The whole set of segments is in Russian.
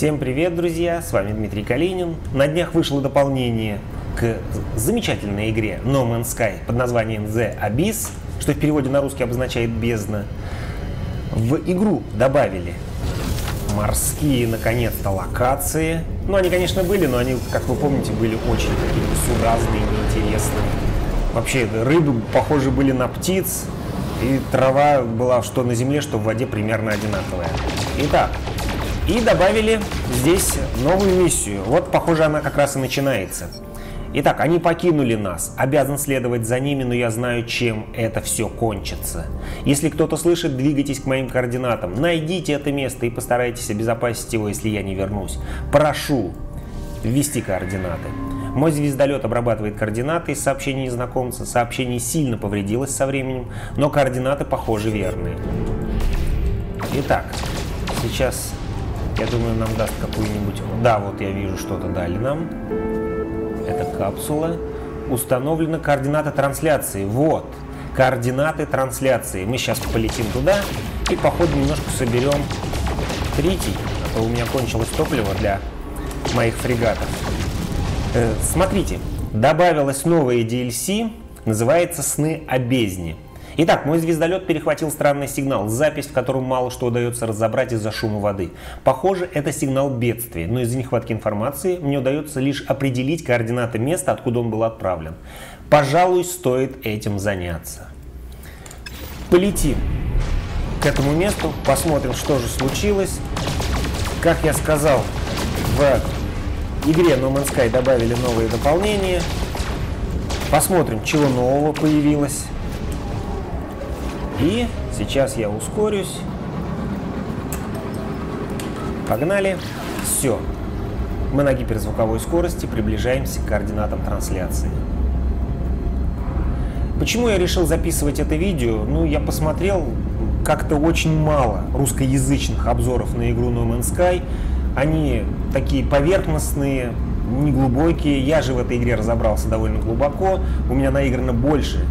Всем привет, друзья! С вами Дмитрий Калинин. На днях вышло дополнение к замечательной игре No Man's Sky под названием The Abyss, что в переводе на русский обозначает «бездна». В игру добавили морские, наконец-то, локации. Ну, они, конечно, были, но они, как вы помните, были очень какие-то суразные, неинтересные. Вообще, рыбы, похожи были на птиц, и трава была что на земле, что в воде примерно одинаковая. Итак, и добавили здесь новую миссию. Вот, похоже, она как раз и начинается. Итак, они покинули нас. Обязан следовать за ними, но я знаю, чем это все кончится. Если кто-то слышит, двигайтесь к моим координатам. Найдите это место и постарайтесь обезопасить его, если я не вернусь. Прошу ввести координаты. Мой звездолет обрабатывает координаты из сообщений незнакомца. Сообщение сильно повредилось со временем, но координаты, похоже, верные. Итак, сейчас, я думаю, нам даст какую-нибудь... Да, вот я вижу, что-то дали нам. Это капсула. Установлены координаты трансляции. Вот, координаты трансляции. Мы сейчас полетим туда и, походу, немножко соберем третий. А то у меня кончилось топливо для моих фрегатов. Э, смотрите, добавилась новая DLC, называется «Сны о бездне». Итак, мой звездолет перехватил странный сигнал, запись, в котором мало что удается разобрать из-за шума воды. Похоже, это сигнал бедствия, но из-за нехватки информации мне удается лишь определить координаты места, откуда он был отправлен. Пожалуй, стоит этим заняться. Полетим к этому месту, посмотрим, что же случилось. Как я сказал, в игре No Man's Sky добавили новые дополнения. Посмотрим, чего нового появилось. И сейчас я ускорюсь. Погнали. Все. Мы на гиперзвуковой скорости приближаемся к координатам трансляции. Почему я решил записывать это видео? Ну, я посмотрел как-то очень мало русскоязычных обзоров на игру No Man's Sky. Они такие поверхностные, неглубокие. Я же в этой игре разобрался довольно глубоко. У меня наиграно больше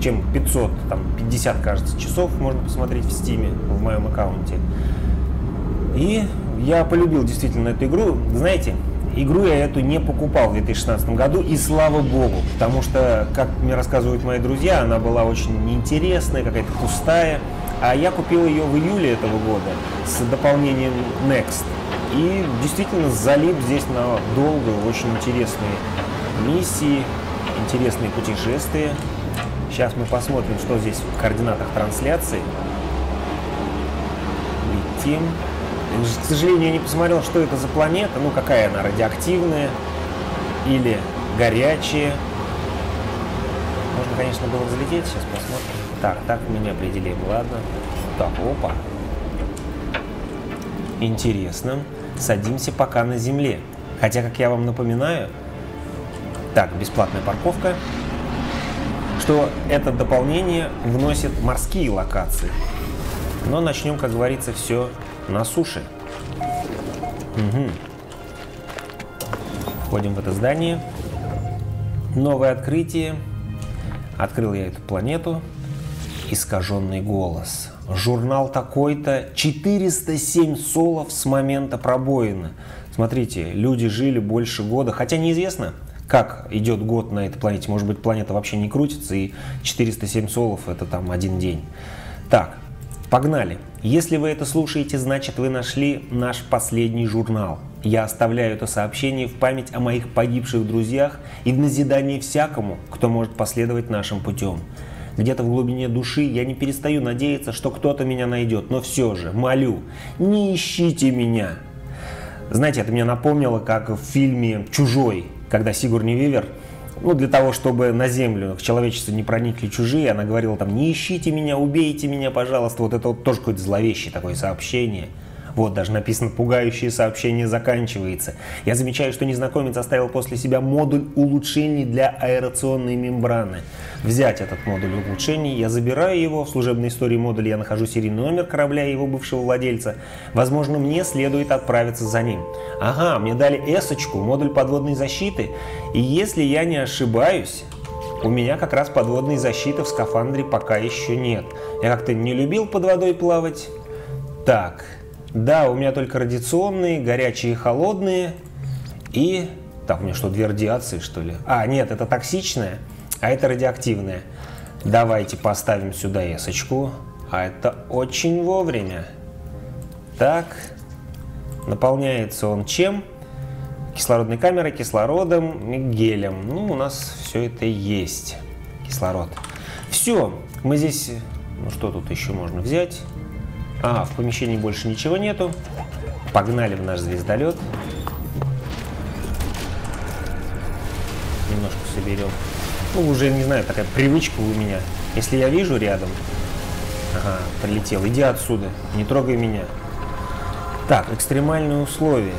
чем 500, там 50, кажется, часов можно посмотреть в Стиме, в моем аккаунте. И я полюбил действительно эту игру. Знаете, игру я эту не покупал в 2016 году, и слава богу, потому что, как мне рассказывают мои друзья, она была очень неинтересная, какая-то пустая. А я купил ее в июле этого года с дополнением Next. И действительно залип здесь на долгую, очень интересные миссии, интересные путешествия. Сейчас мы посмотрим, что здесь в координатах трансляции. Летим. К сожалению, я не посмотрел, что это за планета. Ну, какая она, радиоактивная или горячая. Можно, конечно, было взлететь. Сейчас посмотрим. Так, так мы не определим. Ладно. Так, опа. Интересно. Садимся пока на земле. Хотя, как я вам напоминаю, так, бесплатная парковка что это дополнение вносит морские локации. Но начнем, как говорится, все на суше. Угу. Входим в это здание. Новое открытие. Открыл я эту планету. Искаженный голос. Журнал такой-то. 407 солов с момента пробоина. Смотрите, люди жили больше года. Хотя неизвестно, как идет год на этой планете. Может быть, планета вообще не крутится, и 407 солов это там один день. Так, погнали. Если вы это слушаете, значит вы нашли наш последний журнал. Я оставляю это сообщение в память о моих погибших друзьях и в назидание всякому, кто может последовать нашим путем. Где-то в глубине души я не перестаю надеяться, что кто-то меня найдет, но все же, молю, не ищите меня. Знаете, это мне напомнило, как в фильме «Чужой», когда Сигурни Вивер, ну, для того, чтобы на землю к человечеству не проникли чужие, она говорила там, не ищите меня, убейте меня, пожалуйста. Вот это вот тоже какое-то зловещее такое сообщение. Вот, даже написано «Пугающее сообщение заканчивается». Я замечаю, что незнакомец оставил после себя модуль улучшений для аэрационной мембраны. Взять этот модуль улучшений, я забираю его, в служебной истории модуля я нахожу серийный номер корабля и его бывшего владельца. Возможно, мне следует отправиться за ним. Ага, мне дали эсочку, модуль подводной защиты. И если я не ошибаюсь, у меня как раз подводной защиты в скафандре пока еще нет. Я как-то не любил под водой плавать. Так, Да, у меня только радиационные, горячие и холодные. И... Так, у меня что, две радиации, что ли? А, нет, это токсичная, а это радиоактивная. Давайте поставим сюда эсочку. А это очень вовремя. Так, наполняется он чем? Кислородной камерой, кислородом и гелем. Ну, у нас все это есть. Кислород. Все, мы здесь... Ну, что тут еще можно взять? А, в помещении больше ничего нету. Погнали в наш звездолет. Немножко соберем. Ну, уже, не знаю, такая привычка у меня. Если я вижу рядом... Ага, прилетел. Иди отсюда. Не трогай меня. Так, экстремальные условия.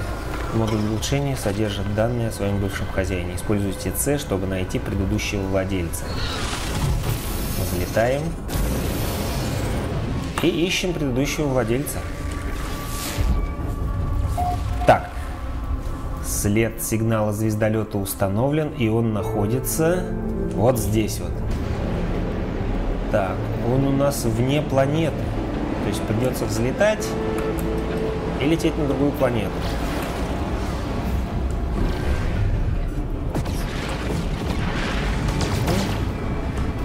Модуль улучшения содержит данные о своем бывшем хозяине. Используйте C, чтобы найти предыдущего владельца. Взлетаем. И ищем предыдущего владельца. Так. След сигнала звездолета установлен, и он находится вот здесь вот. Так, он у нас вне планеты. То есть придется взлетать и лететь на другую планету.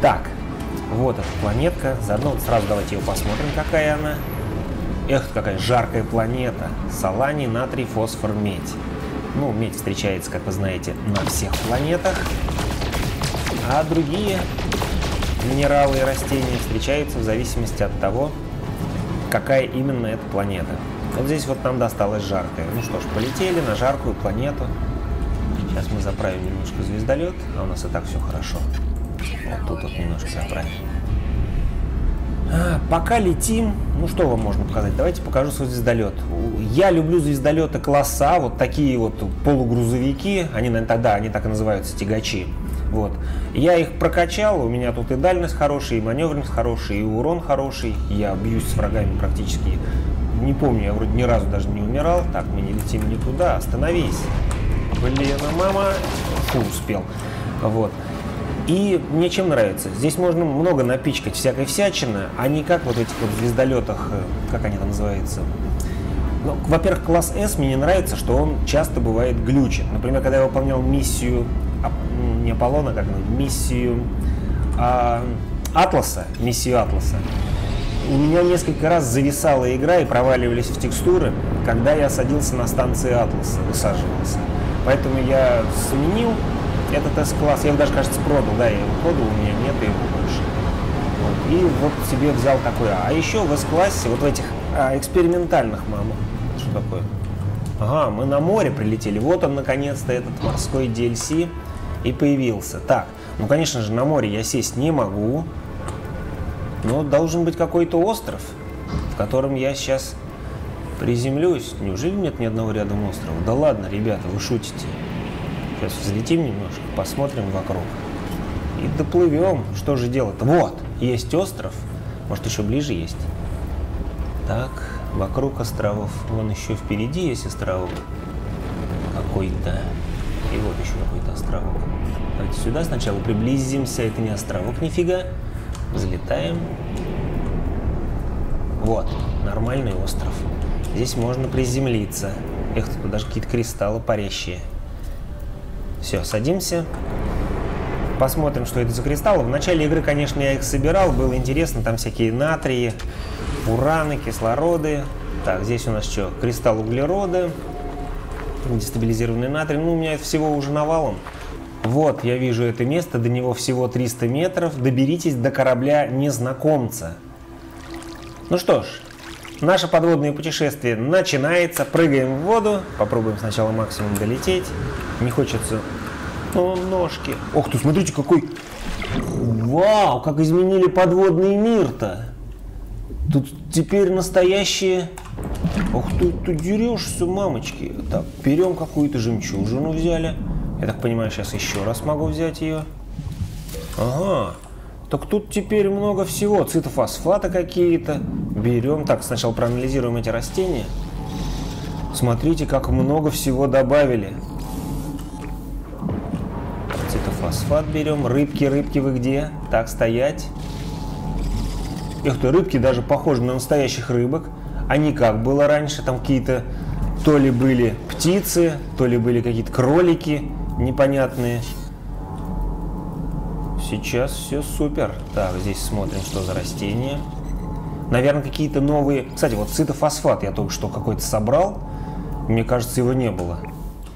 Так, вот эта планетка. Заодно сразу давайте ее посмотрим, какая она. Эх, какая жаркая планета. Саланий, натрий, фосфор, медь. Ну, медь встречается, как вы знаете, на всех планетах. А другие минералы и растения встречаются в зависимости от того, какая именно эта планета. Вот здесь вот нам досталось жаркое. Ну что ж, полетели на жаркую планету. Сейчас мы заправим немножко звездолет, а у нас и так все хорошо. Вот тут вот немножко заправим. А, пока летим, ну что вам можно показать? Давайте покажу свой звездолет. Я люблю звездолеты класса, вот такие вот полугрузовики, они, наверное, тогда, они так и называются, тягачи. Вот. Я их прокачал, у меня тут и дальность хорошая, и маневренность хорошая, и урон хороший. Я бьюсь с врагами практически. Не помню, я вроде ни разу даже не умирал. Так, мы не летим не туда, остановись. Блин, а мама... Фу, успел. Вот. И мне чем нравится? Здесь можно много напичкать всякой всячины, а не как вот этих вот звездолетах, э, как они там называются. Ну, во-первых, класс S мне не нравится, что он часто бывает глючит. Например, когда я выполнял миссию, не Аполлона, как миссию а, Атласа, миссию Атласа, у меня несколько раз зависала игра и проваливались в текстуры, когда я садился на станции Атласа, высаживался. Поэтому я сменил этот S-класс, я его даже, кажется, продал, да, я его продал, у меня нет его больше. Вот. И вот себе взял такой. А еще в S-классе, вот в этих а, экспериментальных, мама, что такое? Ага, мы на море прилетели. Вот он, наконец-то, этот морской DLC и появился. Так, ну, конечно же, на море я сесть не могу, но должен быть какой-то остров, в котором я сейчас приземлюсь. Неужели нет ни одного рядом острова? Да ладно, ребята, вы шутите. Сейчас взлетим немножко, посмотрим вокруг. И доплывем. Что же делать-то? Вот, есть остров. Может, еще ближе есть. Так, вокруг островов. Вон еще впереди есть островок какой-то. И вот еще какой-то островок. Давайте сюда сначала приблизимся. Это не островок, нифига. Взлетаем. Вот, нормальный остров. Здесь можно приземлиться. Эх, тут даже какие-то кристаллы парящие. Все, садимся. Посмотрим, что это за кристаллы. В начале игры, конечно, я их собирал. Было интересно. Там всякие натрии, ураны, кислороды. Так, здесь у нас что? Кристалл углерода. Дестабилизированный натрий. Ну, у меня это всего уже навалом. Вот, я вижу это место. До него всего 300 метров. Доберитесь до корабля незнакомца. Ну что ж, наше подводное путешествие начинается. Прыгаем в воду. Попробуем сначала максимум долететь. Не хочется... О, ножки. Ох ты, смотрите, какой... Вау, как изменили подводный мир-то. Тут теперь настоящие... Ох ты, ты дерешься, мамочки. Так, берем какую-то жемчужину взяли. Я так понимаю, сейчас еще раз могу взять ее. Ага. Так тут теперь много всего. Цитофосфаты какие-то. Берем. Так, сначала проанализируем эти растения. Смотрите, как много всего добавили. Цитофосфат берем. Рыбки, рыбки вы где? Так, стоять. Эх ты, рыбки даже похожи на настоящих рыбок. а не как было раньше, там какие-то то ли были птицы, то ли были какие-то кролики непонятные. Сейчас все супер. Так, здесь смотрим, что за растения. Наверное, какие-то новые... Кстати, вот цитофосфат я только что какой-то собрал. Мне кажется, его не было.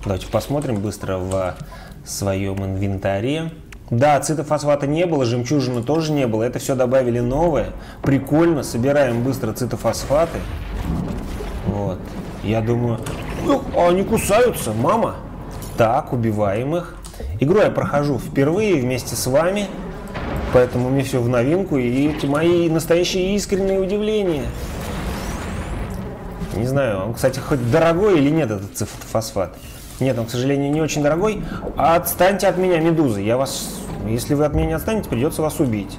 Давайте посмотрим быстро в своем инвентаре. Да, цитофосфата не было, жемчужины тоже не было. Это все добавили новое. Прикольно. Собираем быстро цитофосфаты. Вот. Я думаю, ну, они кусаются, мама. Так, убиваем их. Игру я прохожу впервые вместе с вами, поэтому мне все в новинку, и эти мои настоящие искренние удивления. Не знаю, он, кстати, хоть дорогой или нет, этот цифтофосфат. Нет, он, к сожалению, не очень дорогой. Отстаньте от меня, медузы. Я вас, если вы от меня не отстанете, придется вас убить.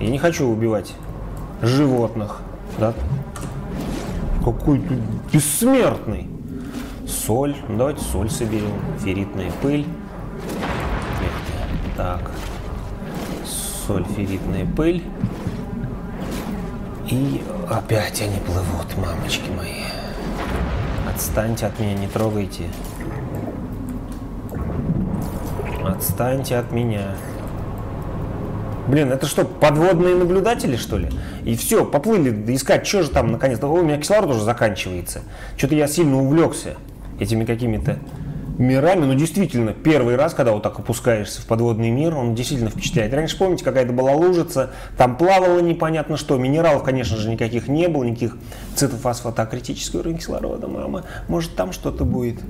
Я не хочу убивать животных. Да? Какой ты бессмертный. Соль. Давайте соль соберем. Ферритная пыль. Так. Соль, пыль. И опять они плывут, мамочки мои. Отстаньте от меня, не трогайте. Отстаньте от меня. Блин, это что, подводные наблюдатели, что ли? И все, поплыли искать, что же там наконец-то. О, у меня кислород уже заканчивается. Что-то я сильно увлекся этими какими-то мирами. Но действительно, первый раз, когда вот так опускаешься в подводный мир, он действительно впечатляет. Раньше, помните, какая-то была лужица, там плавало непонятно что. Минералов, конечно же, никаких не было, никаких цитофосфата, критический уровень кислорода, мама. Может, там что-то будет?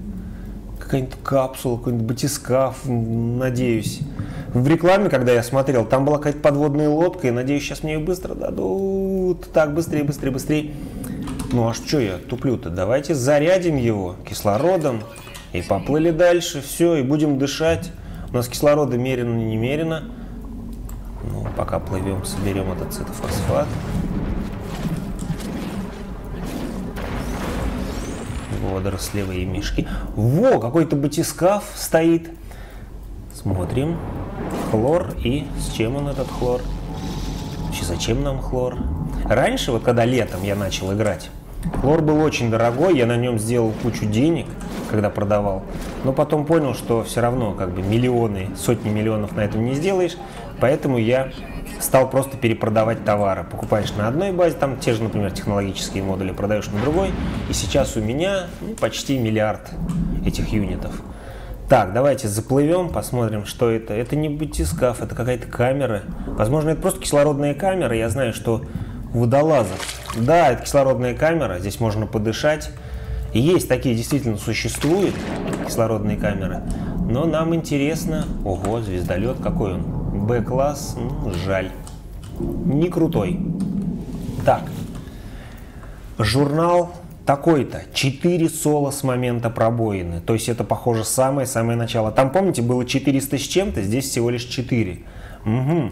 Какая-нибудь капсула, какой-нибудь батискаф, надеюсь. В рекламе, когда я смотрел, там была какая-то подводная лодка, и надеюсь, сейчас мне ее быстро дадут. Так, быстрее, быстрее, быстрее. Ну а что я туплю-то? Давайте зарядим его кислородом и поплыли дальше. Все, и будем дышать. У нас кислорода мерено, немерено. Ну, пока плывем, соберем этот цитофосфат. Водорослевые мешки. Во, какой-то батискаф стоит. Смотрим. Хлор. И с чем он этот хлор? Вообще, зачем нам хлор? Раньше, вот когда летом я начал играть, хлор был очень дорогой, я на нем сделал кучу денег, когда продавал. Но потом понял, что все равно как бы миллионы, сотни миллионов на этом не сделаешь, поэтому я стал просто перепродавать товары. Покупаешь на одной базе, там те же, например, технологические модули, продаешь на другой. И сейчас у меня ну, почти миллиард этих юнитов. Так, давайте заплывем, посмотрим, что это. Это не батискаф, это какая-то камера. Возможно, это просто кислородная камера. Я знаю, что водолазов. Да, это кислородная камера, здесь можно подышать. Есть такие, действительно существуют кислородные камеры. Но нам интересно... Ого, звездолет какой он? Б-класс, ну, жаль. Не крутой. Так. Журнал такой-то, 4 соло с момента пробоины. То есть это, похоже, самое-самое начало. Там, помните, было 400 с чем-то, здесь всего лишь 4. Угу.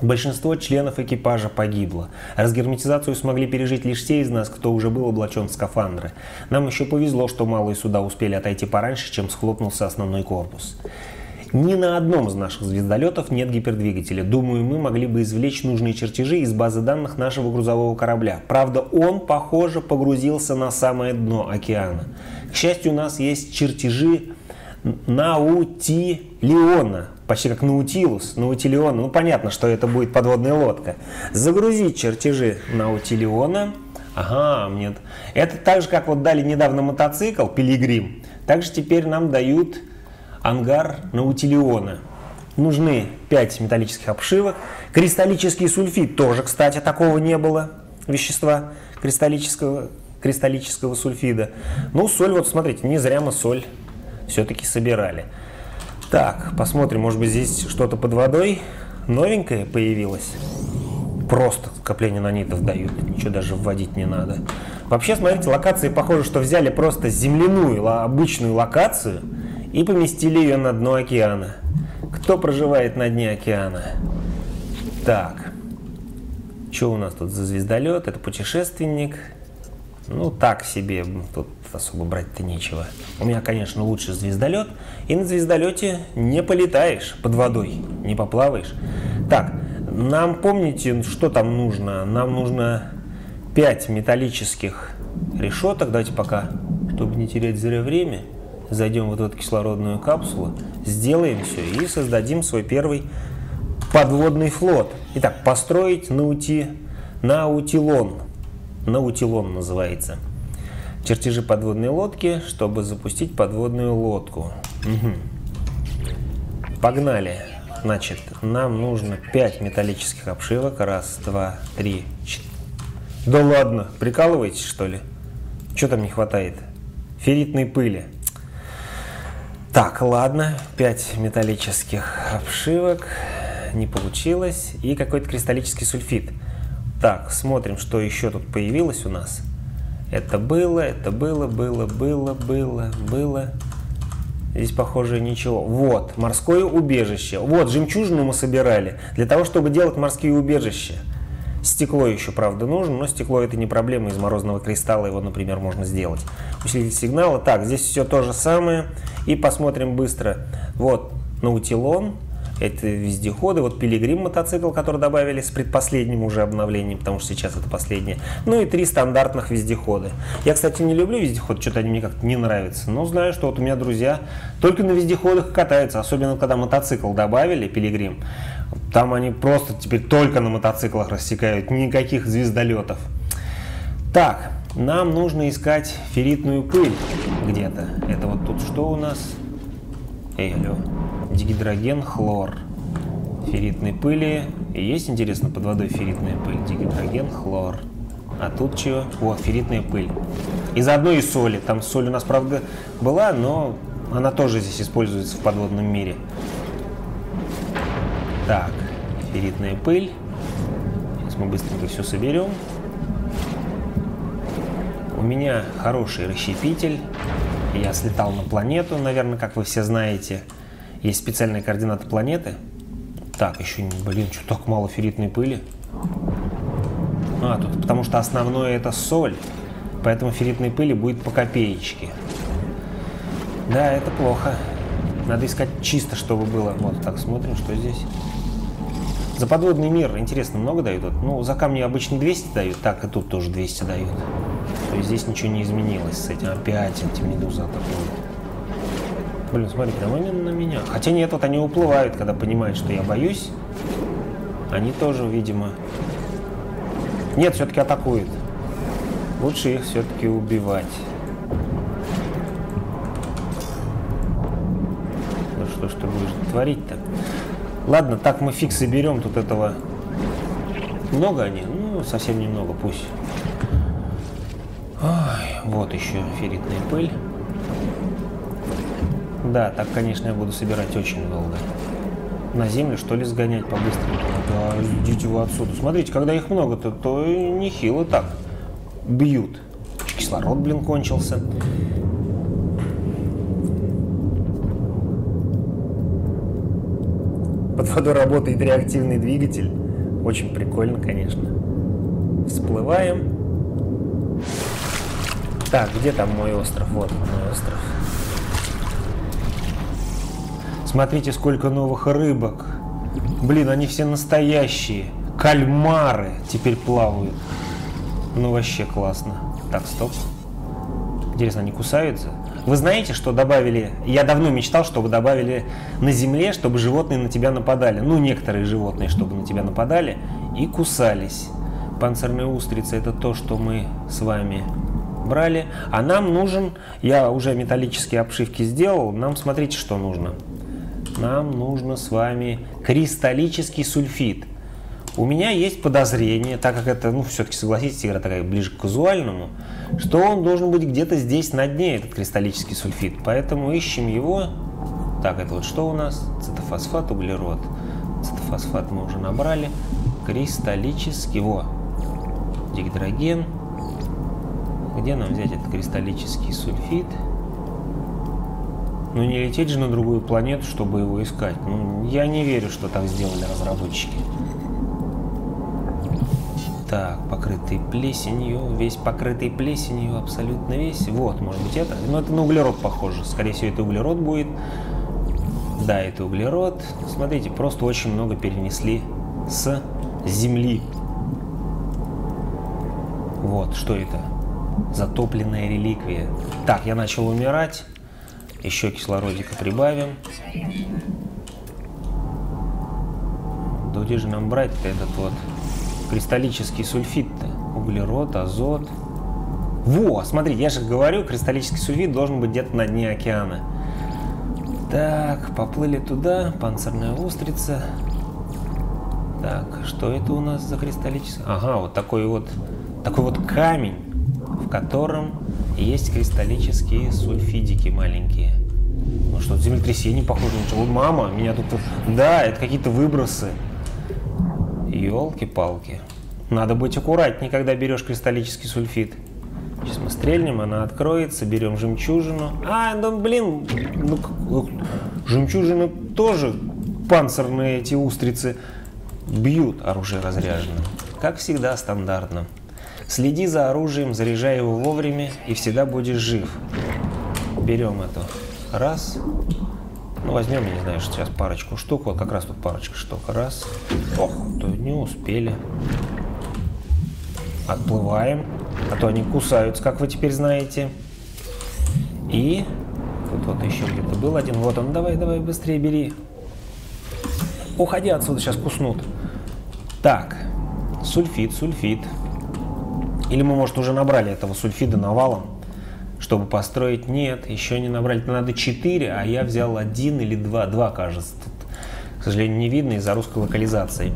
Большинство членов экипажа погибло. Разгерметизацию смогли пережить лишь те из нас, кто уже был облачен в скафандры. Нам еще повезло, что малые суда успели отойти пораньше, чем схлопнулся основной корпус. Ни на одном из наших звездолетов нет гипердвигателя. Думаю, мы могли бы извлечь нужные чертежи из базы данных нашего грузового корабля. Правда, он, похоже, погрузился на самое дно океана. К счастью, у нас есть чертежи Наутилиона, почти как Наутилус, Наутилион. Ну, понятно, что это будет подводная лодка. Загрузить чертежи Наутилиона. Ага, нет. Это так же, как вот дали недавно мотоцикл Пилигрим, также теперь нам дают ангар наутилиона. Нужны 5 металлических обшивок. Кристаллический сульфид тоже, кстати, такого не было вещества кристаллического, кристаллического сульфида. Ну, соль, вот смотрите, не зря мы соль все-таки собирали. Так, посмотрим, может быть здесь что-то под водой новенькое появилось. Просто скопление нанитов дают, ничего даже вводить не надо. Вообще, смотрите, локации похоже, что взяли просто земляную, обычную локацию – и поместили ее на дно океана. Кто проживает на дне океана? Так, что у нас тут за звездолет? Это путешественник. Ну, так себе, тут особо брать-то нечего. У меня, конечно, лучше звездолет. И на звездолете не полетаешь под водой, не поплаваешь. Так, нам помните, что там нужно? Нам нужно 5 металлических решеток. Давайте пока, чтобы не терять зря время, зайдем вот в эту кислородную капсулу, сделаем все и создадим свой первый подводный флот. Итак, построить наути, наутилон. Наутилон называется. Чертежи подводной лодки, чтобы запустить подводную лодку. Угу. Погнали. Значит, нам нужно 5 металлических обшивок. Раз, два, три, четыре. Да ладно, прикалываетесь что ли? Что там не хватает? Ферритной пыли. Так, ладно, 5 металлических обшивок. Не получилось. И какой-то кристаллический сульфид. Так, смотрим, что еще тут появилось у нас. Это было, это было, было, было, было, было. Здесь, похоже, ничего. Вот, морское убежище. Вот, жемчужину мы собирали для того, чтобы делать морские убежища. Стекло еще, правда, нужно, но стекло это не проблема. Из морозного кристалла его, например, можно сделать. Усилитель сигнала. Так, здесь все то же самое. И посмотрим быстро. Вот, наутилон это вездеходы. Вот Пилигрим мотоцикл, который добавили с предпоследним уже обновлением, потому что сейчас это последнее. Ну и три стандартных вездехода. Я, кстати, не люблю вездеходы, что-то они мне как-то не нравятся. Но знаю, что вот у меня друзья только на вездеходах катаются, особенно когда мотоцикл добавили, Пилигрим. Там они просто теперь только на мотоциклах рассекают, никаких звездолетов. Так, нам нужно искать ферритную пыль где-то. Это вот тут что у нас? Эй, алло дигидроген, хлор, ферритной пыли. И есть, интересно, под водой ферритная пыль, дигидроген, хлор. А тут чего? Вот, ферритная пыль. Из одной из соли. Там соль у нас, правда, была, но она тоже здесь используется в подводном мире. Так, ферритная пыль. Сейчас мы быстренько все соберем. У меня хороший расщепитель. Я слетал на планету, наверное, как вы все знаете. Есть специальные координаты планеты. Так, еще, блин, что так мало ферритной пыли? А, тут потому что основное это соль. Поэтому ферритной пыли будет по копеечке. Да, это плохо. Надо искать чисто, чтобы было. Вот так смотрим, что здесь. За подводный мир, интересно, много дают? Ну, за камни обычно 200 дают, так и тут тоже 200 дают. То есть здесь ничего не изменилось с этим. Опять эти медузы атакуют. Блин, смотри, прямо именно на меня. Хотя нет, вот они уплывают, когда понимают, что я боюсь. Они тоже, видимо... Нет, все-таки атакуют. Лучше их все-таки убивать. Ну что ж ты будешь творить-то? Ладно, так мы фиг соберем тут этого. Много они? Ну, совсем немного, пусть. Ой, вот еще ферритная пыль. Да, так, конечно, я буду собирать очень долго. На землю, что ли, сгонять по-быстрому? Да, идите вы отсюда. Смотрите, когда их много, то, то нехило так бьют. Кислород, блин, кончился. Под водой работает реактивный двигатель. Очень прикольно, конечно. Всплываем. Так, где там мой остров? Вот мой остров. Смотрите, сколько новых рыбок. Блин, они все настоящие. Кальмары теперь плавают. Ну, вообще классно. Так, стоп. Интересно, они кусаются? Вы знаете, что добавили... Я давно мечтал, чтобы добавили на земле, чтобы животные на тебя нападали. Ну, некоторые животные, чтобы на тебя нападали и кусались. Панцирные устрицы – это то, что мы с вами брали. А нам нужен... Я уже металлические обшивки сделал. Нам смотрите, что нужно нам нужно с вами кристаллический сульфид. У меня есть подозрение, так как это, ну, все-таки, согласитесь, игра такая ближе к казуальному, что он должен быть где-то здесь на дне, этот кристаллический сульфид. Поэтому ищем его. Так, это вот что у нас? Цитофосфат, углерод. Цитофосфат мы уже набрали. Кристаллический, во, дигидроген. Где нам взять этот кристаллический сульфид? Ну не лететь же на другую планету, чтобы его искать. Ну, я не верю, что так сделали разработчики. Так, покрытый плесенью, весь покрытый плесенью, абсолютно весь. Вот, может быть это. Но ну, это на углерод похоже. Скорее всего, это углерод будет. Да, это углерод. Смотрите, просто очень много перенесли с Земли. Вот, что это? Затопленная реликвия. Так, я начал умирать. Еще кислородика прибавим. Да где же нам брать-то этот вот кристаллический сульфид-то? Углерод, азот. Во, смотрите, я же говорю, кристаллический сульфид должен быть где-то на дне океана. Так, поплыли туда, панцирная устрица. Так, что это у нас за кристаллический? Ага, вот такой вот, такой вот камень, в котором есть кристаллические сульфидики маленькие. Ну что, землетрясение похоже на что? Мама, меня тут... Да, это какие-то выбросы. Елки-палки. Надо быть аккуратнее, когда берешь кристаллический сульфид. Сейчас мы стрельнем, она откроется, берем жемчужину. А, ну блин, ну, жемчужины тоже панцирные эти устрицы бьют оружие разряженным. Как всегда, стандартно. Следи за оружием, заряжай его вовремя, и всегда будешь жив. Берем эту. Раз. Ну, возьмем, я не знаю, сейчас парочку штук. Вот как раз тут парочка штук. Раз. Ох, то не успели. Отплываем. А то они кусаются, как вы теперь знаете. И... Тут вот еще где-то был один. Вот он. Давай, давай, быстрее бери. Уходи отсюда, сейчас куснут. Так. Сульфид, сульфид. Или мы, может, уже набрали этого сульфида навалом, чтобы построить? Нет, еще не набрали. Надо 4, а я взял один или два. Два, кажется. Тут, к сожалению, не видно из-за русской локализации.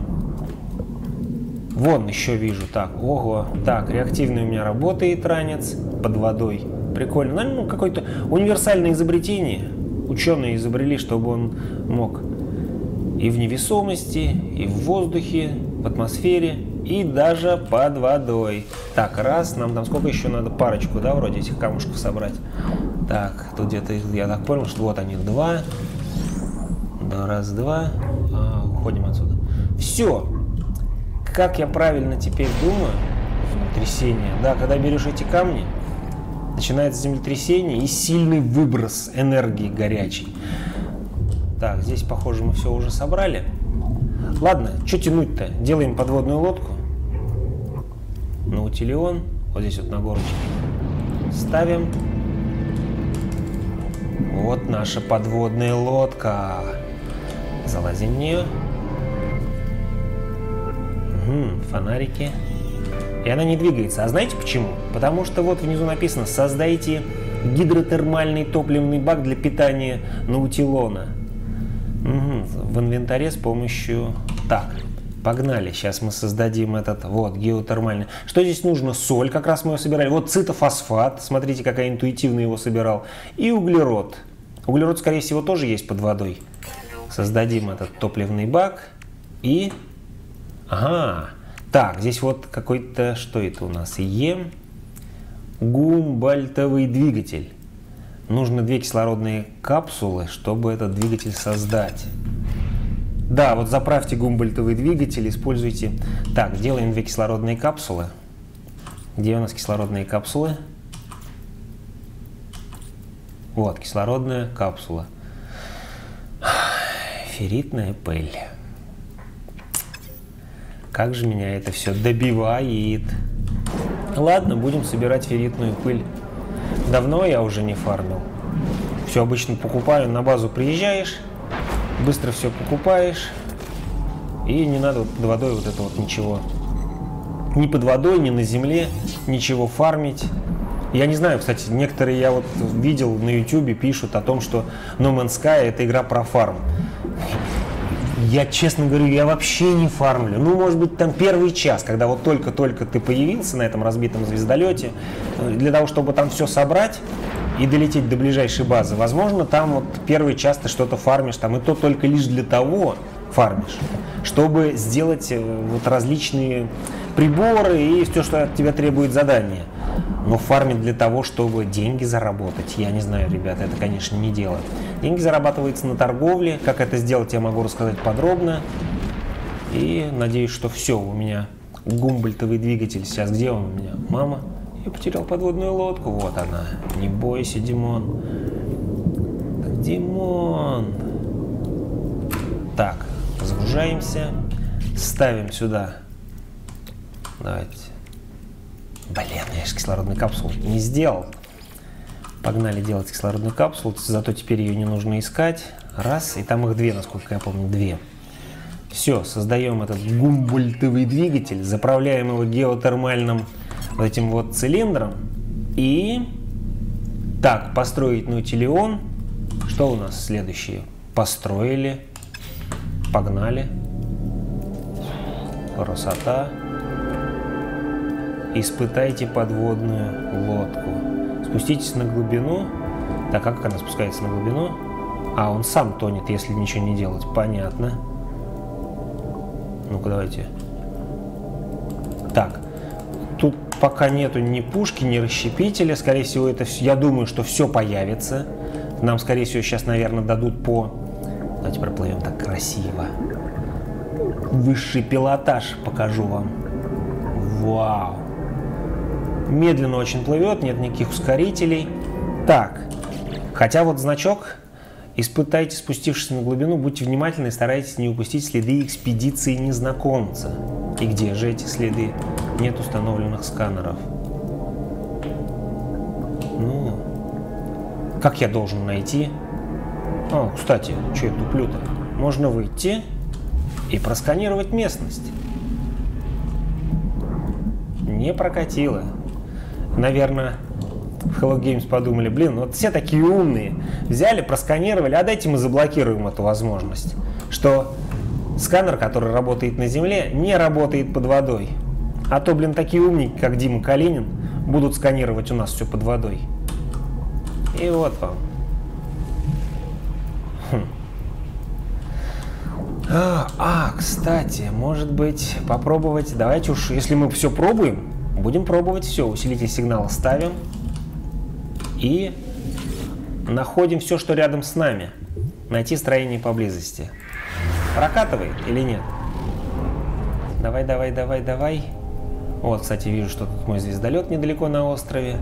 Вон еще вижу. Так, ого. Так, реактивный у меня работает ранец под водой. Прикольно. Ну, какое-то универсальное изобретение. Ученые изобрели, чтобы он мог и в невесомости, и в воздухе, в атмосфере, и даже под водой. Так, раз, нам там сколько еще надо? Парочку, да, вроде этих камушков собрать. Так, тут где-то, я так понял, что вот они, два. Да, раз, два. А, уходим отсюда. Все, как я правильно теперь думаю, землетрясение, да, когда берешь эти камни, начинается землетрясение и сильный выброс энергии горячей. Так, здесь, похоже, мы все уже собрали. Ладно, что тянуть-то? Делаем подводную лодку. Наутилион. Вот здесь вот на горочке. Ставим. Вот наша подводная лодка. Залазим в нее. Угу, фонарики. И она не двигается. А знаете почему? Потому что вот внизу написано «Создайте гидротермальный топливный бак для питания наутилона». Угу, в инвентаре с помощью... Так, погнали. Сейчас мы создадим этот, вот, геотермальный. Что здесь нужно? Соль, как раз мы его собирали. Вот цитофосфат, смотрите, как я интуитивно его собирал. И углерод. Углерод, скорее всего, тоже есть под водой. Создадим этот топливный бак и Ага. Так, здесь вот какой-то, что это у нас? Е. Гумбальтовый двигатель. Нужно две кислородные капсулы, чтобы этот двигатель создать. Да, вот заправьте гумбольтовый двигатель, используйте... Так, делаем две кислородные капсулы. Где у нас кислородные капсулы? Вот, кислородная капсула. Ферритная пыль. Как же меня это все добивает. Ладно, будем собирать ферритную пыль. Давно я уже не фармил. Все обычно покупаю, на базу приезжаешь, быстро все покупаешь, и не надо под водой вот это вот ничего. Ни под водой, ни на земле ничего фармить. Я не знаю, кстати, некоторые я вот видел на YouTube пишут о том, что No Man's Sky это игра про фарм. Я, честно говорю, я вообще не фармлю. Ну, может быть, там первый час, когда вот только-только ты появился на этом разбитом звездолете, э, для того, чтобы там все собрать и долететь до ближайшей базы, возможно, там вот первый час ты что-то фармишь, там и то только лишь для того фармишь, чтобы сделать э, вот различные приборы и все, что от тебя требует задания. Но фармить для того, чтобы деньги заработать, я не знаю, ребята, это, конечно, не дело. Деньги зарабатываются на торговле. Как это сделать, я могу рассказать подробно. И надеюсь, что все, у меня гумбольтовый двигатель. Сейчас где он у меня? Мама, я потерял подводную лодку. Вот она. Не бойся, Димон. Димон. Так, загружаемся. Ставим сюда. Давайте Блин, я же кислородную капсулу не сделал. Погнали делать кислородную капсулу, зато теперь ее не нужно искать. Раз, и там их две, насколько я помню, две. Все, создаем этот гумбольтовый двигатель, заправляем его геотермальным вот этим вот цилиндром. И так, построить нутилион. Что у нас следующее? Построили. Погнали. Красота. Испытайте подводную лодку. Спуститесь на глубину. Так, как она спускается на глубину? А, он сам тонет, если ничего не делать. Понятно. Ну-ка, давайте. Так. Тут пока нету ни пушки, ни расщепителя. Скорее всего, это я думаю, что все появится. Нам, скорее всего, сейчас, наверное, дадут по... Давайте проплывем так красиво. Высший пилотаж покажу вам. Вау. Медленно очень плывет, нет никаких ускорителей. Так, хотя вот значок Испытайте, спустившись на глубину, будьте внимательны и старайтесь не упустить следы экспедиции незнакомца. И где же эти следы? Нет установленных сканеров. Ну, как я должен найти? О, кстати, что я туплю-то? Можно выйти и просканировать местность. Не прокатило. Наверное, в Hello Games подумали, блин, вот все такие умные, взяли, просканировали, а дайте мы заблокируем эту возможность, что сканер, который работает на Земле, не работает под водой. А то, блин, такие умники, как Дима Калинин, будут сканировать у нас все под водой. И вот вам. Хм. А, а, кстати, может быть, попробовать, давайте уж, если мы все пробуем, будем пробовать все, усилитель сигнала ставим и находим все, что рядом с нами. Найти строение поблизости. Прокатывает или нет? Давай, давай, давай, давай. Вот, кстати, вижу, что тут мой звездолет недалеко на острове.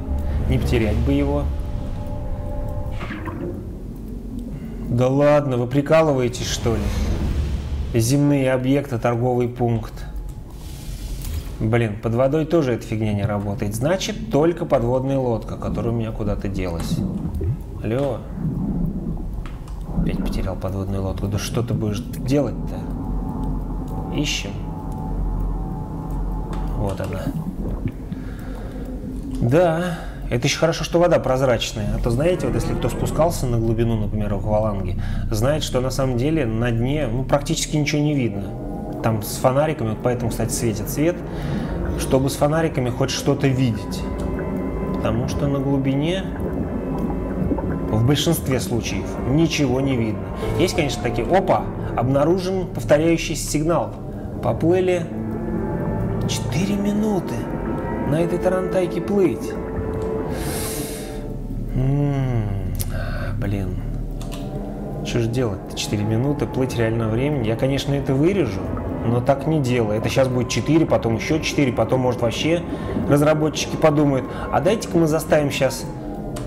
Не потерять бы его. Да ладно, вы прикалываетесь, что ли? Земные объекты, торговый пункт. Блин, под водой тоже эта фигня не работает. Значит, только подводная лодка, которая у меня куда-то делась. Алло. Опять потерял подводную лодку. Да что ты будешь делать-то? Ищем. Вот она. Да, это еще хорошо, что вода прозрачная. А то, знаете, вот если кто спускался на глубину, например, в акваланге, знает, что на самом деле на дне ну, практически ничего не видно там с фонариками, вот поэтому, кстати, светит свет, чтобы с фонариками хоть что-то видеть. Потому что на глубине в большинстве случаев ничего не видно. Есть, конечно, такие, опа, обнаружен повторяющийся сигнал. Поплыли 4 минуты на этой тарантайке плыть. М-м, блин, что же делать? 4 минуты, плыть реального времени. Я, конечно, это вырежу, но так не делай. Это сейчас будет 4, потом еще 4, потом, может, вообще разработчики подумают, а дайте-ка мы заставим сейчас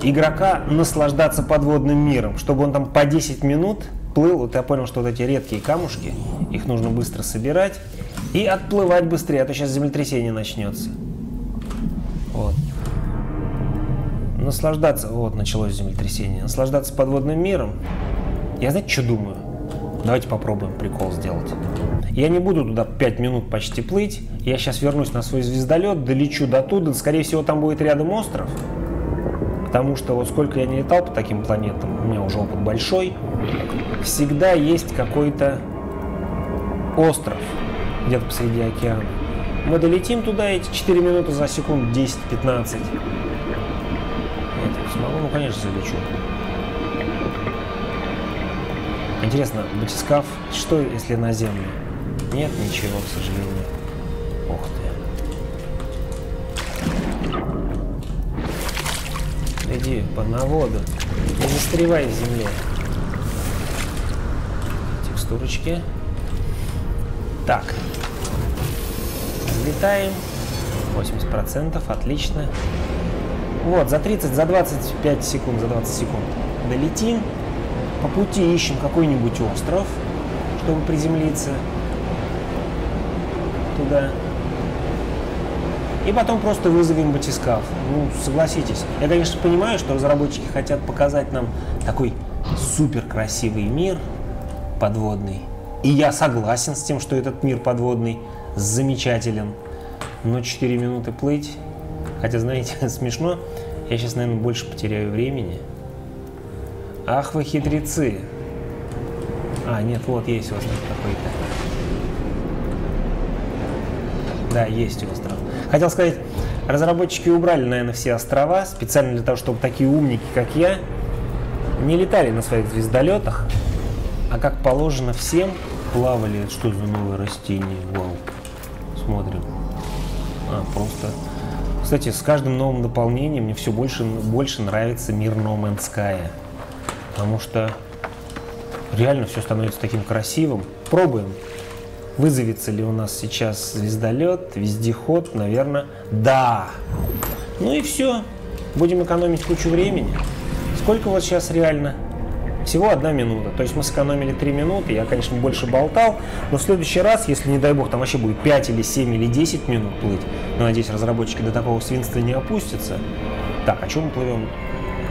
игрока наслаждаться подводным миром, чтобы он там по 10 минут плыл. Вот я понял, что вот эти редкие камушки, их нужно быстро собирать и отплывать быстрее, а то сейчас землетрясение начнется. Вот. Наслаждаться, вот началось землетрясение, наслаждаться подводным миром. Я знаете, что думаю? Давайте попробуем прикол сделать. Я не буду туда 5 минут почти плыть. Я сейчас вернусь на свой звездолет, долечу до туда. Скорее всего, там будет рядом остров. Потому что вот сколько я не летал по таким планетам, у меня уже опыт большой, всегда есть какой-то остров где-то посреди океана. Мы долетим туда эти 4 минуты за секунд 10-15. Нет, смогу, ну конечно залечу. Интересно, батискаф, что если наземный? Нет ничего, к сожалению. Ух ты. Иди под на воду. Не застревай в земле. Текстурочки. Так. Взлетаем. 80%, отлично. Вот, за 30, за 25 секунд, за 20 секунд долетим. По пути ищем какой-нибудь остров, чтобы приземлиться туда. и потом просто вызовем батискаф. Ну, согласитесь. Я, конечно, понимаю, что разработчики хотят показать нам такой супер красивый мир подводный. И я согласен с тем, что этот мир подводный замечателен. Но 4 минуты плыть, хотя, знаете, смешно, я сейчас, наверное, больше потеряю времени. Ах вы хитрецы. А, нет, вот есть остров какой-то. Да, есть остров. Хотел сказать, разработчики убрали, наверное, все острова специально для того, чтобы такие умники, как я, не летали на своих звездолетах, а как положено всем, плавали. Что за новое растение? Вау. Смотрим. А, просто... Кстати, с каждым новым дополнением мне все больше, больше нравится мир No Man's Sky. Потому что реально все становится таким красивым. Пробуем. Вызовется ли у нас сейчас звездолет, вездеход, наверное, да. Ну и все. Будем экономить кучу времени. Сколько вот сейчас реально? Всего одна минута. То есть мы сэкономили 3 минуты. Я, конечно, больше болтал. Но в следующий раз, если, не дай бог, там вообще будет 5 или 7 или 10 минут плыть, но, надеюсь, разработчики до такого свинства не опустятся. Так, о чем мы плывем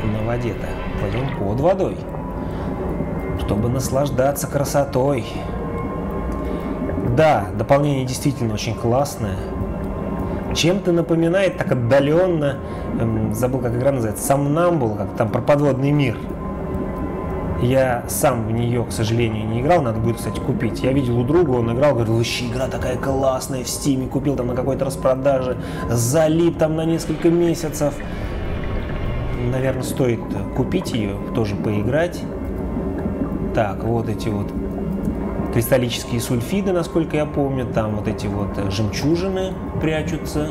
на воде-то? Плывем под водой. Чтобы наслаждаться красотой. Да, дополнение действительно очень классное. Чем-то напоминает так отдаленно, эм, забыл, как игра называется, Самнамбул, как там про подводный мир. Я сам в нее, к сожалению, не играл, надо будет, кстати, купить. Я видел у друга, он играл, говорил, вообще игра такая классная в стиме, купил там на какой-то распродаже, залип там на несколько месяцев. Наверное, стоит купить ее, тоже поиграть. Так, вот эти вот кристаллические сульфиды, насколько я помню, там вот эти вот э, жемчужины прячутся.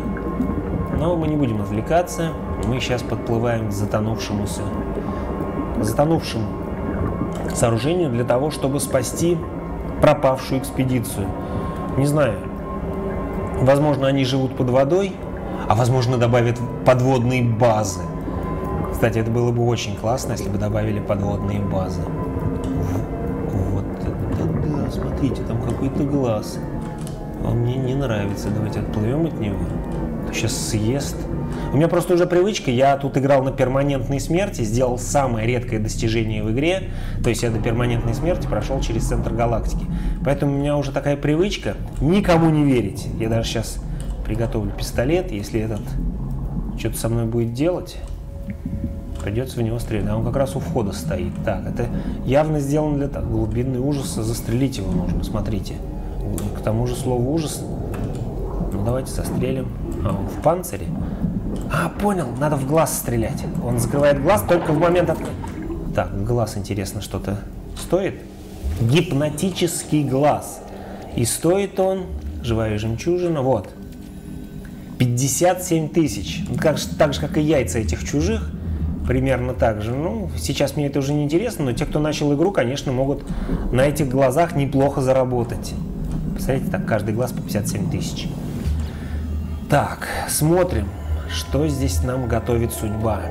Но мы не будем отвлекаться, мы сейчас подплываем к затонувшемуся, затонувшему сооружению для того, чтобы спасти пропавшую экспедицию. Не знаю, возможно, они живут под водой, а возможно, добавят подводные базы. Кстати, это было бы очень классно, если бы добавили подводные базы смотрите, там какой-то глаз. Он мне не нравится. Давайте отплывем от него. Сейчас съест. У меня просто уже привычка, я тут играл на перманентной смерти, сделал самое редкое достижение в игре, то есть я до перманентной смерти прошел через центр галактики. Поэтому у меня уже такая привычка никому не верить. Я даже сейчас приготовлю пистолет, если этот что-то со мной будет делать, Придется в него стрелять. А он как раз у входа стоит. Так, это явно сделано для того. Глубинный ужас. Застрелить его нужно, смотрите. К тому же слово ужас. Ну давайте застрелим. А, он в панцире. А, понял, надо в глаз стрелять. Он закрывает глаз только в момент от... Так, глаз, интересно, что-то стоит? Гипнотический глаз. И стоит он, живая жемчужина, вот, 57 тысяч. Ну, как, так же, как и яйца этих чужих примерно так же. Ну, сейчас мне это уже не интересно, но те, кто начал игру, конечно, могут на этих глазах неплохо заработать. Посмотрите, так, каждый глаз по 57 тысяч. Так, смотрим, что здесь нам готовит судьба.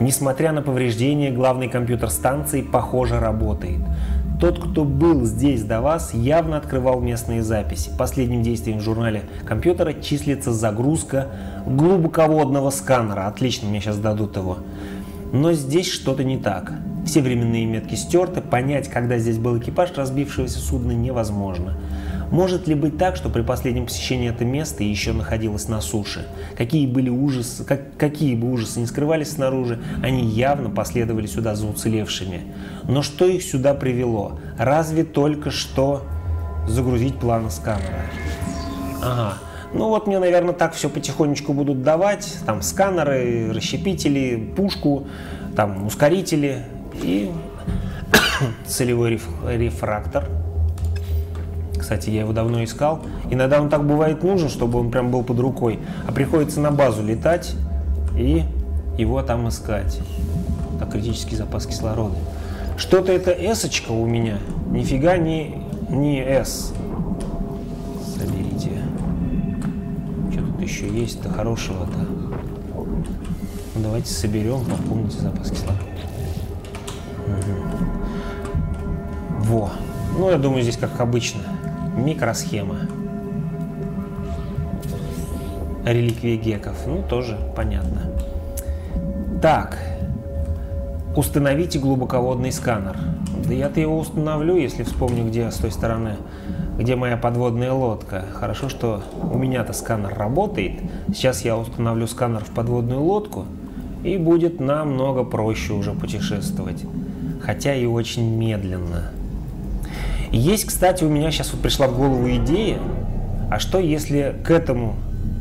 Несмотря на повреждения, главный компьютер станции, похоже, работает. Тот, кто был здесь до вас, явно открывал местные записи. Последним действием в журнале компьютера числится загрузка глубоководного сканера. Отлично, мне сейчас дадут его. Но здесь что-то не так. Все временные метки стерты, понять, когда здесь был экипаж разбившегося судна невозможно. Может ли быть так, что при последнем посещении это место еще находилось на суше? Какие были ужасы, как, какие бы ужасы не скрывались снаружи, они явно последовали сюда за уцелевшими. Но что их сюда привело? Разве только что загрузить планы сканера? Ага. Ну вот мне, наверное, так все потихонечку будут давать. Там сканеры, расщепители, пушку, там ускорители и целевой реф рефрактор. Кстати, я его давно искал. Иногда он так бывает нужен, чтобы он прям был под рукой. А приходится на базу летать и его там искать. Так, критический запас кислорода. Что-то это s у меня. Нифига не, не S. Соберите. Что тут еще есть-то хорошего-то? Ну, давайте соберем, пополните запас кислорода. Угу. Во. Ну, я думаю, здесь как обычно микросхема. реликвии геков. Ну, тоже понятно. Так. Установите глубоководный сканер. Да я-то его установлю, если вспомню, где с той стороны, где моя подводная лодка. Хорошо, что у меня-то сканер работает. Сейчас я установлю сканер в подводную лодку, и будет намного проще уже путешествовать. Хотя и очень медленно. Есть, кстати, у меня сейчас вот пришла в голову идея, а что если к этому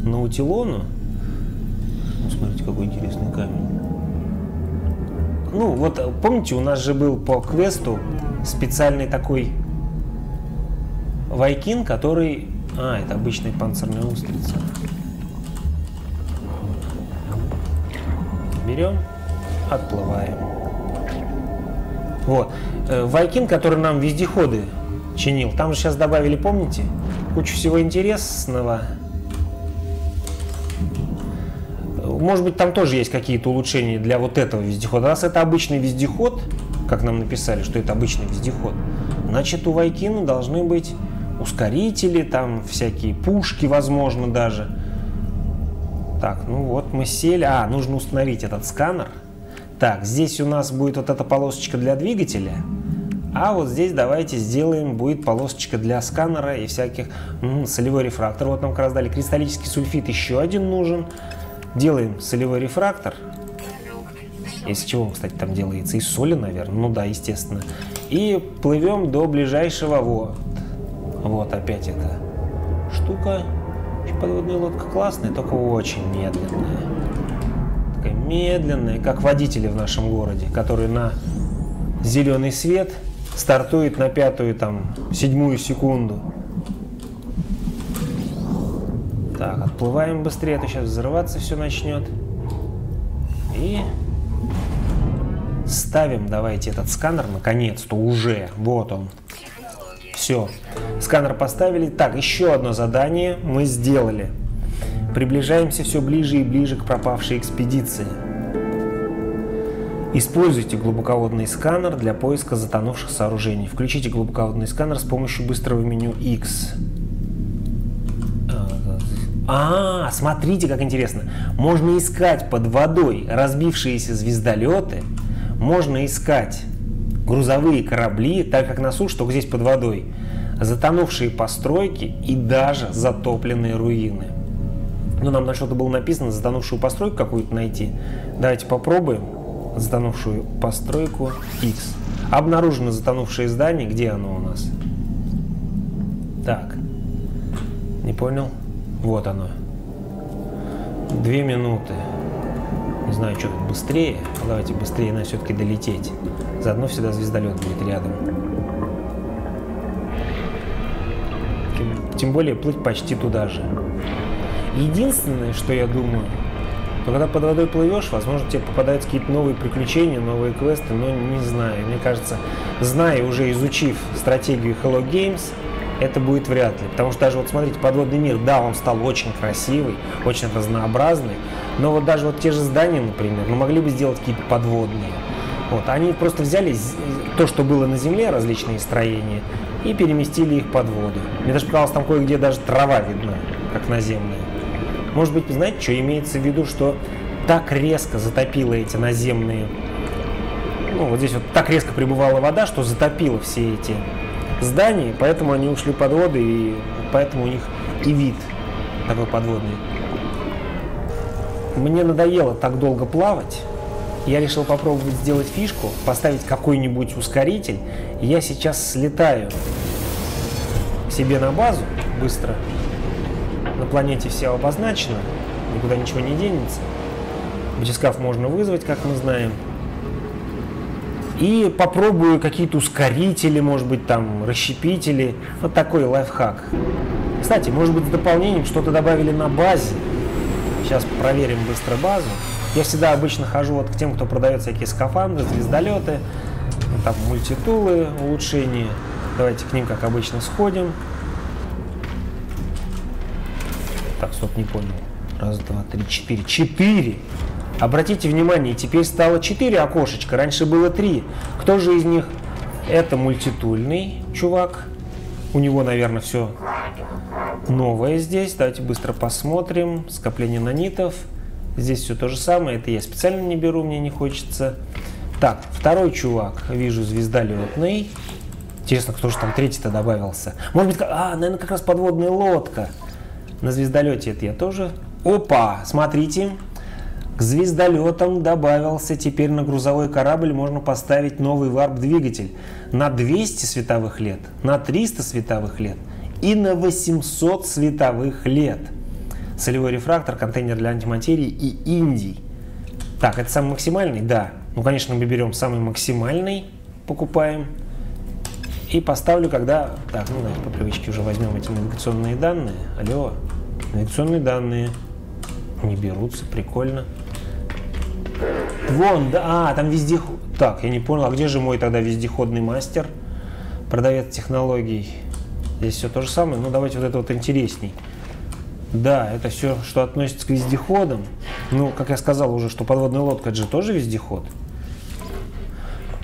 наутилону, ну, смотрите, какой интересный камень. Ну, вот помните, у нас же был по квесту специальный такой Вайкин, который... А, это обычный панцирный устрица. Берем, отплываем. Вот. Э, Вайкин, который нам вездеходы чинил. Там же сейчас добавили, помните? Кучу всего интересного. Может быть, там тоже есть какие-то улучшения для вот этого вездехода. Раз это обычный вездеход, как нам написали, что это обычный вездеход, значит, у Вайкина должны быть ускорители, там всякие пушки, возможно, даже. Так, ну вот мы сели. А, нужно установить этот сканер. Так, здесь у нас будет вот эта полосочка для двигателя. А вот здесь давайте сделаем, будет полосочка для сканера и всяких... М -м, солевой рефрактор. Вот нам как раз дали кристаллический сульфид, еще один нужен. Делаем солевой рефрактор. Из чего кстати, там делается? Из соли, наверное. Ну да, естественно. И плывем до ближайшего вот. Вот опять эта штука. Подводная лодка классная, только очень медленная. Такая медленная, как водители в нашем городе, которые на зеленый свет стартуют на пятую, там, седьмую секунду. Так, отплываем быстрее, а то сейчас взрываться все начнет. И ставим, давайте, этот сканер, наконец-то, уже. Вот он. Все. Сканер поставили. Так, еще одно задание мы сделали. Приближаемся все ближе и ближе к пропавшей экспедиции. Используйте глубоководный сканер для поиска затонувших сооружений. Включите глубоководный сканер с помощью быстрого меню X. А, смотрите, как интересно. Можно искать под водой разбившиеся звездолеты, можно искать грузовые корабли, так как на суше, только здесь под водой, затонувшие постройки и даже затопленные руины. Ну, нам на что-то было написано, затонувшую постройку какую-то найти. Давайте попробуем. Затонувшую постройку X. Обнаружено затонувшее здание. Где оно у нас? Так. Не понял? Вот оно. Две минуты. Не знаю, что тут быстрее. Давайте быстрее надо все-таки долететь. Заодно всегда звездолет будет рядом. Тем, более плыть почти туда же. Единственное, что я думаю, то когда под водой плывешь, возможно, тебе попадаются какие-то новые приключения, новые квесты, но не знаю. Мне кажется, зная, уже изучив стратегию Hello Games, это будет вряд ли. Потому что даже вот смотрите, подводный мир, да, он стал очень красивый, очень разнообразный, но вот даже вот те же здания, например, мы могли бы сделать какие-то подводные. Вот, они просто взяли то, что было на Земле, различные строения, и переместили их под воду. Мне даже показалось, там кое-где даже трава видна, как наземная. Может быть, знаете, что имеется в виду, что так резко затопило эти наземные... Ну, вот здесь вот так резко прибывала вода, что затопило все эти зданий, поэтому они ушли под воду, и поэтому у них и вид такой подводный. Мне надоело так долго плавать, я решил попробовать сделать фишку, поставить какой-нибудь ускоритель. Я сейчас слетаю себе на базу быстро. На планете все обозначено, никуда ничего не денется. Батискаф можно вызвать, как мы знаем. И попробую какие-то ускорители, может быть, там, расщепители. Вот такой лайфхак. Кстати, может быть, с дополнением что-то добавили на базе. Сейчас проверим быстро базу. Я всегда обычно хожу вот к тем, кто продает всякие скафандры, звездолеты, там мультитулы, улучшения. Давайте к ним, как обычно, сходим. Так, стоп, не понял. Раз, два, три, четыре. Четыре! Обратите внимание, теперь стало 4 окошечка, раньше было 3. Кто же из них? Это мультитульный чувак. У него, наверное, все новое здесь. Давайте быстро посмотрим. Скопление нанитов. Здесь все то же самое. Это я специально не беру, мне не хочется. Так, второй чувак. Вижу звездолетный. Интересно, кто же там третий-то добавился. Может быть, а, наверное, как раз подводная лодка. На звездолете это я тоже. Опа, смотрите. К звездолетам добавился теперь на грузовой корабль можно поставить новый варп-двигатель на 200 световых лет, на 300 световых лет и на 800 световых лет. Солевой рефрактор, контейнер для антиматерии и Индий. Так, это самый максимальный? Да. Ну, конечно, мы берем самый максимальный, покупаем. И поставлю, когда... Так, ну, по привычке уже возьмем эти навигационные данные. Алло, навигационные данные не берутся, прикольно. Вон, да, а, там вездеход. Так, я не понял, а где же мой тогда вездеходный мастер? Продавец технологий. Здесь все то же самое, ну давайте вот это вот интересней. Да, это все, что относится к вездеходам. Ну, как я сказал уже, что подводная лодка это же тоже вездеход.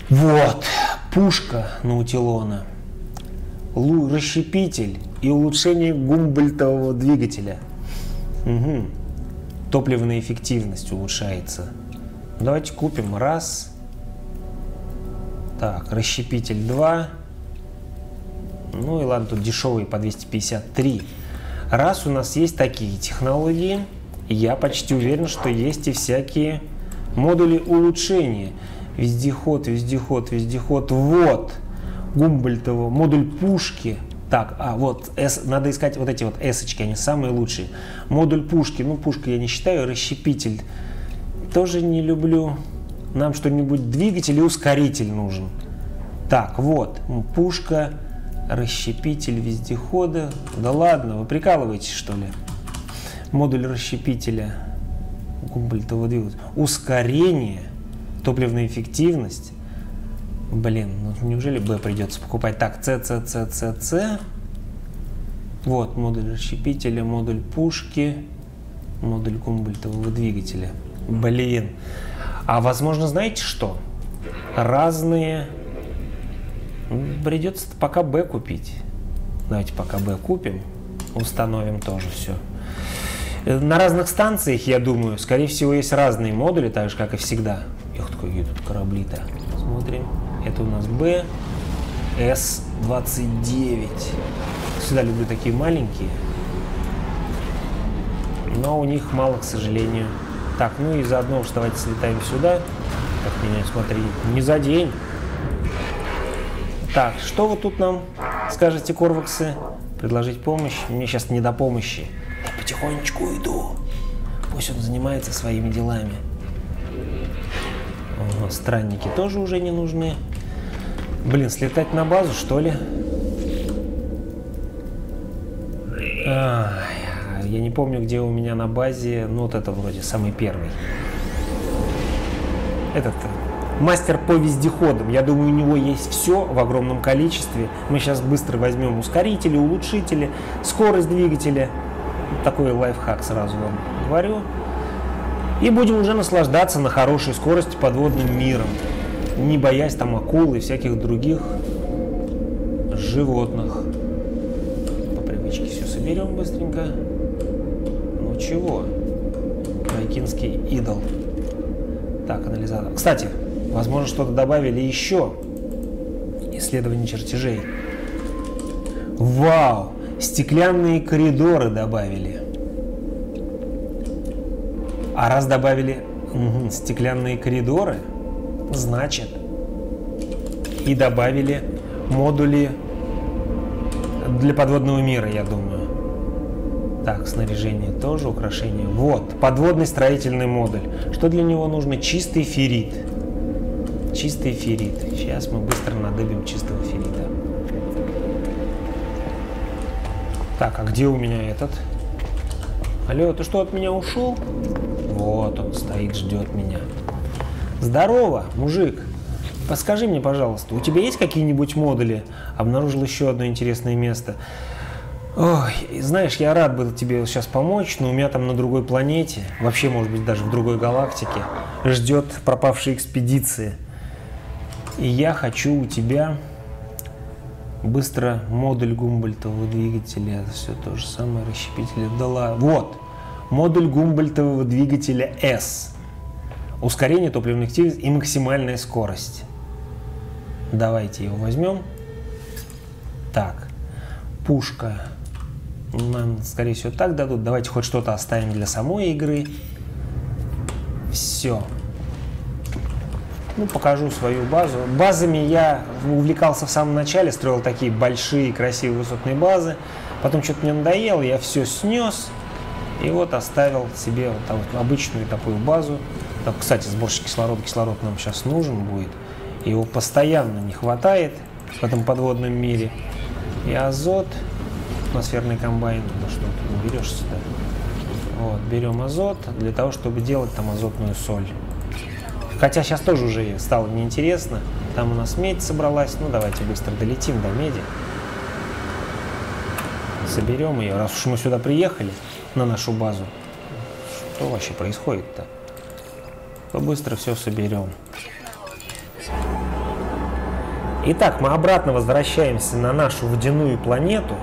Вот, пушка Наутилона, расщепитель и улучшение гумбольтового двигателя. Угу. Топливная эффективность улучшается. Давайте купим раз. Так, расщепитель 2. Ну и ладно, тут дешевые по 253. Раз у нас есть такие технологии, я почти уверен, что есть и всякие модули улучшения. Вездеход, вездеход, вездеход. Вот. Гумбольтово. Модуль пушки. Так, а вот S, надо искать вот эти вот S, они самые лучшие. Модуль пушки. Ну, пушка я не считаю. Расщепитель тоже не люблю. Нам что-нибудь двигатель и ускоритель нужен. Так, вот. Пушка расщепитель вездехода. Да ладно, вы прикалываетесь, что ли? Модуль расщепителя Гумбольтова двигателя. Ускорение, топливная эффективность. Блин, ну неужели Б придется покупать? Так, С, С, С, С, С. Вот модуль расщепителя, модуль пушки, модуль Гумбольтового двигателя. Блин. А возможно, знаете что? Разные Придется пока Б купить. Давайте пока Б купим, установим тоже все. На разных станциях, я думаю, скорее всего, есть разные модули, так же, как и всегда. Эх, какие тут корабли-то. Смотрим. Это у нас Б, С-29. Всегда люблю такие маленькие. Но у них мало, к сожалению. Так, ну и заодно уж давайте слетаем сюда. Как меня смотри, не за день. Так, что вы тут нам скажете, Корваксы? Предложить помощь? Мне сейчас не до помощи. Я потихонечку уйду. Пусть он занимается своими делами. Странники тоже уже не нужны. Блин, слетать на базу, что ли? А, я не помню, где у меня на базе. Ну, вот это вроде самый первый. Этот мастер по вездеходам. Я думаю, у него есть все в огромном количестве. Мы сейчас быстро возьмем ускорители, улучшители, скорость двигателя. Такой лайфхак сразу вам говорю. И будем уже наслаждаться на хорошей скорости подводным миром, не боясь там акул и всяких других животных. По привычке все соберем быстренько. Ну чего? Байкинский идол. Так, анализатор. Кстати, Возможно, что-то добавили еще. Исследование чертежей. Вау! Стеклянные коридоры добавили. А раз добавили стеклянные коридоры, значит и добавили модули для подводного мира, я думаю. Так, снаряжение тоже, украшение. Вот, подводный строительный модуль. Что для него нужно? Чистый феррит. Чистый феррит. Сейчас мы быстро надыбим чистого феррита. Так, а где у меня этот? Алло, ты что, от меня ушел? Вот он стоит, ждет меня. Здорово, мужик. Подскажи мне, пожалуйста, у тебя есть какие-нибудь модули? Обнаружил еще одно интересное место. Ой, знаешь, я рад был тебе сейчас помочь, но у меня там на другой планете, вообще, может быть, даже в другой галактике, ждет пропавшая экспедиция. И я хочу у тебя Быстро модуль гумбольтового двигателя, все то же самое, расщепитель дала. Вот, модуль гумбольтового двигателя S. Ускорение топливной активности и максимальная скорость. Давайте его возьмем. Так, пушка. Нам, скорее всего, так дадут. Давайте хоть что-то оставим для самой игры. Все. Ну, покажу свою базу. Базами я увлекался в самом начале, строил такие большие, красивые, высотные базы. Потом что-то мне надоело, я все снес. И вот оставил себе вот, вот обычную такую базу. Так, кстати, сборщик кислорода, кислород нам сейчас нужен будет. Его постоянно не хватает в этом подводном мире. И азот, атмосферный комбайн, ну что ты не берешь сюда. Вот, берем азот для того, чтобы делать там азотную соль. Хотя сейчас тоже уже стало неинтересно. Там у нас медь собралась. Ну, давайте быстро долетим до меди. Соберем ее. Раз уж мы сюда приехали, на нашу базу, что вообще происходит-то? То быстро все соберем. Итак, мы обратно возвращаемся на нашу водяную планету.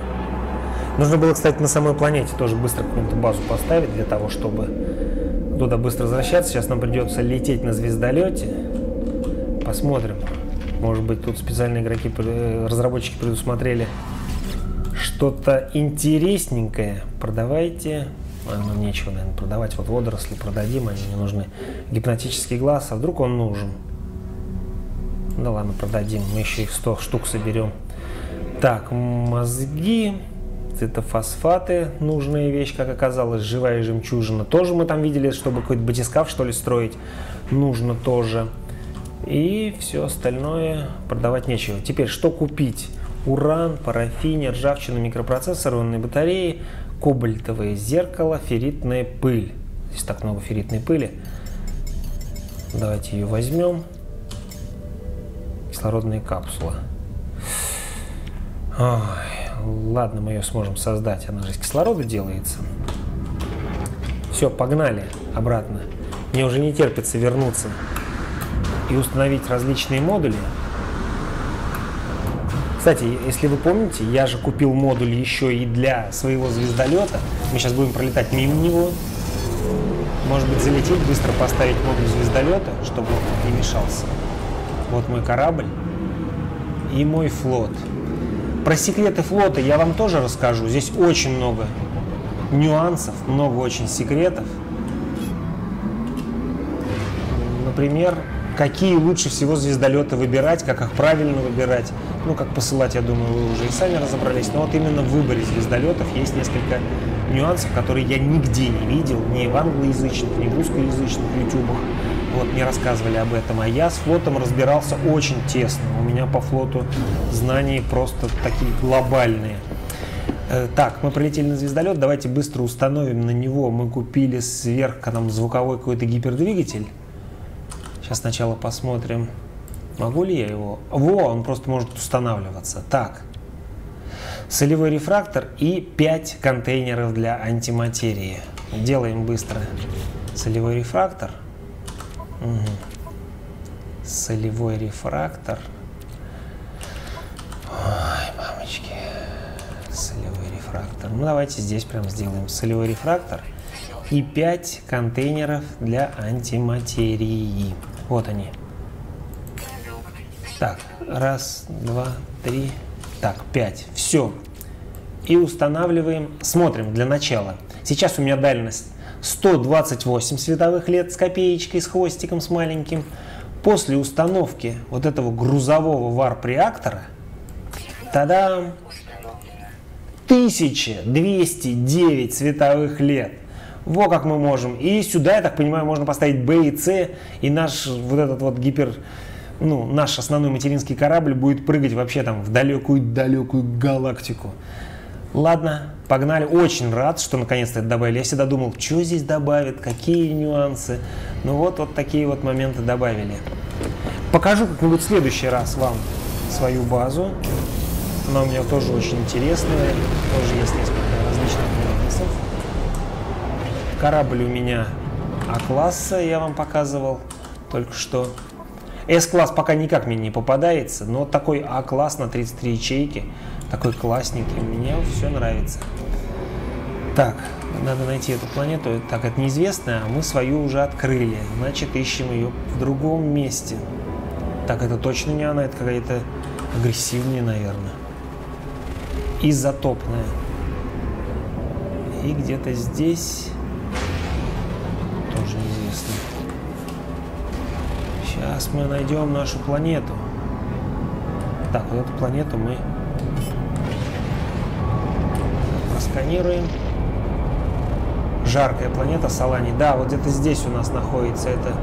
Нужно было, кстати, на самой планете тоже быстро какую-то базу поставить для того, чтобы туда быстро возвращаться. Сейчас нам придется лететь на звездолете. Посмотрим. Может быть, тут специальные игроки, э, разработчики предусмотрели что-то интересненькое. Продавайте. А, нам нечего, наверное, продавать. Вот водоросли продадим, они не нужны. Гипнотический глаз, а вдруг он нужен? Да ладно, продадим. Мы еще их 100 штук соберем. Так, мозги. Цитофосфаты, нужная вещь, как оказалось, живая жемчужина. Тоже мы там видели, чтобы какой-то батискаф, что ли, строить, нужно тоже. И все остальное продавать нечего. Теперь, что купить? Уран, парафин, ржавчина, микропроцессорные батареи, кобальтовое зеркало, ферритная пыль. Здесь так много ферритной пыли. Давайте ее возьмем. Кислородные капсулы. Ой. Ладно, мы ее сможем создать, она же из кислорода делается. Все, погнали обратно. Мне уже не терпится вернуться и установить различные модули. Кстати, если вы помните, я же купил модуль еще и для своего звездолета. Мы сейчас будем пролетать мимо него. Может быть, залететь, быстро поставить модуль звездолета, чтобы он не мешался. Вот мой корабль и мой флот. Про секреты флота я вам тоже расскажу. Здесь очень много нюансов, много очень секретов. Например, какие лучше всего звездолеты выбирать, как их правильно выбирать. Ну, как посылать, я думаю, вы уже и сами разобрались. Но вот именно в выборе звездолетов есть несколько нюансов, которые я нигде не видел, ни в англоязычных, ни в русскоязычных ютубах вот мне рассказывали об этом, а я с флотом разбирался очень тесно. У меня по флоту знания просто такие глобальные. Э, так, мы прилетели на звездолет, давайте быстро установим на него. Мы купили сверх там звуковой какой-то гипердвигатель. Сейчас сначала посмотрим, могу ли я его... Во, он просто может устанавливаться. Так, солевой рефрактор и 5 контейнеров для антиматерии. Делаем быстро солевой рефрактор – Угу. Солевой рефрактор. Ой, мамочки. Солевой рефрактор. Ну, давайте здесь прям сделаем солевой рефрактор. И 5 контейнеров для антиматерии. Вот они. Так, раз, два, три. Так, пять. Все. И устанавливаем. Смотрим для начала. Сейчас у меня дальность 128 световых лет с копеечкой, с хвостиком, с маленьким. После установки вот этого грузового варп-реактора, тогда 1209 световых лет. Во как мы можем. И сюда, я так понимаю, можно поставить B и C, и наш вот этот вот гипер, ну, наш основной материнский корабль будет прыгать вообще там в далекую-далекую галактику. Ладно, погнали. Очень рад, что наконец-то это добавили. Я всегда думал, что здесь добавят, какие нюансы. Ну вот, вот такие вот моменты добавили. Покажу как-нибудь в следующий раз вам свою базу. Она у меня тоже очень интересная. Тоже есть несколько различных. Корабль у меня А-класса, я вам показывал только что. S-класс пока никак мне не попадается, но такой А-класс на 33 ячейки, такой классненький, мне все нравится. Так, надо найти эту планету. Так, это неизвестная, а мы свою уже открыли. Значит, ищем ее в другом месте. Так, это точно не она, это какая-то агрессивная, наверное. Изотопная. И где-то здесь неизвестно. Сейчас мы найдем нашу планету. Так, вот эту планету мы просканируем. Жаркая планета Салани. Да, вот где-то здесь у нас находится это